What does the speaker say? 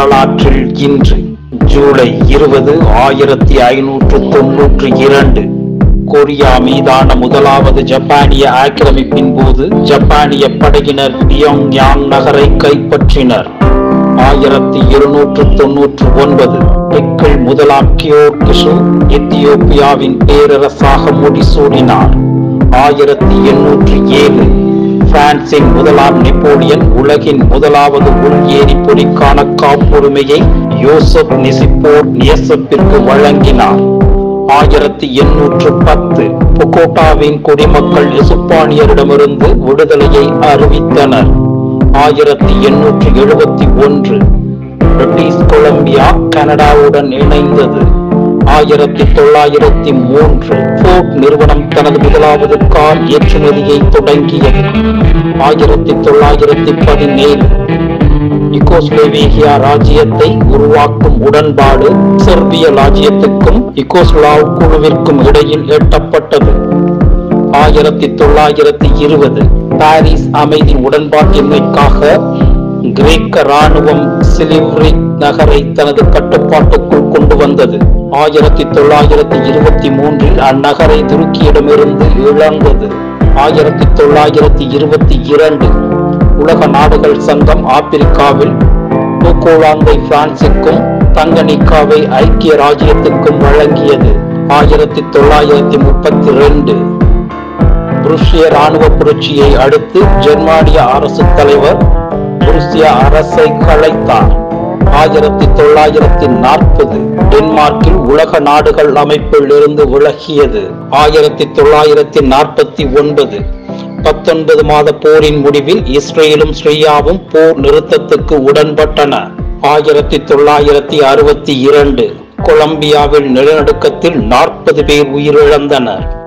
வரலாற்றில் இன்று ஜூலை இருபது ஆயிரத்தி ஐநூற்று தொன்னூற்று இரண்டு. கொரியா மீதான முதலாவது ஜப்பானிய ஆக்கிரமிப்பின் போது ஜப்பானிய படையினர் பியோங்யாங் நகரை கைப்பற்றினர். ஆயிரத்தி இருநூற்று தொன்னூற்று ஒன்பது எக்கள் முதலாம் கியோகிஷு எத்தியோப்பியாவின் பேரரசாக முடிசூடினார். ஆயிரத்தி எண்ணூற்று ஏழு பிரான்சின் முதலாம் நெப்போலியன் உலகின் முதலாவது உள் எரிபொடிக்கான காப்புரிமையை யோசப் நெசிப்போர் நியசப்பிற்கு வழங்கினார். ஆயிரத்தி எண்ணூற்று பத்து புகோட்டாவின் குடிமக்கள் எசுப்பானியரிடமிருந்து விடுதலையை அறிவித்தனர். ஆயிரத்தி எண்ணூற்று எழுபத்தி ஒன்று பிரிட்டிஷ் கொலம்பியா கனடாவுடன் இணைந்தது. ஆயிரத்தி தொள்ளாயிரத்தி மூன்று போர்ட் நிறுவனம் தனது முதலாவது கார் ஏற்றுமதியை தொடங்கியது. ஆயிரத்தி தொள்ளாயிரத்தி பதினேழு இகோஸ்லோவேகியா ராஜ்யத்தை உருவாக்கும் உடன்பாடு செர்பிய ராஜ்யத்துக்கும் இகோஸ்லாவ் குழுவிற்கும் இடையில் எட்டப்பட்டது. ஆயிரத்தி தொள்ளாயிரத்தி இருபது பாரிஸ் அமைதி உடன்பாட்டின்மைக்காக கிரேக்க ராணுவம் சிலிவ்ரி நகரை தனது கட்டுப்பாட்டுக்குள் கொண்டு வந்தது. ஆயிரத்தி தொள்ளாயிரத்தி இருபத்தி மூன்றில் அந்நகரை துருக்கியிடமிருந்து இழந்தது. ஆயிரத்தி தொள்ளாயிரத்தி இருபத்தி இரண்டு உலக நாடுகள் சங்கம் ஆப்பிரிக்காவில் பூகோளாந்தை பிரான்சுக்கும் தங்கனிக்காவை ஐக்கிய ராஜ்யத்துக்கும் வழங்கியது. ஆயிரத்தி தொள்ளாயிரத்தி முப்பத்தி ரெண்டு புருஷிய ராணுவ புரட்சியை அடுத்து ஜெர்மானிய அரசு தலைவர் புருஷிய அரசை கலைத்தார். ஆயிரத்தி தொள்ளாயிரத்தி நாற்பது டென்மார்க்கில் உலக நாடுகள் அமைப்பில் இருந்து விலகியது. ஆயிரத்தி தொள்ளாயிரத்தி நாற்பத்தி ஒன்பது பத்தொன்பது மாத போரின் முடிவில் இஸ்ரேலும் ஸ்ரீயாவும் போர் நிறுத்தத்துக்கு உடன்பட்டன. ஆயிரத்தி தொள்ளாயிரத்தி அறுபத்தி இரண்டு கொலம்பியாவில் நிலநடுக்கத்தில் நாற்பது பேர் உயிரிழந்தனர்.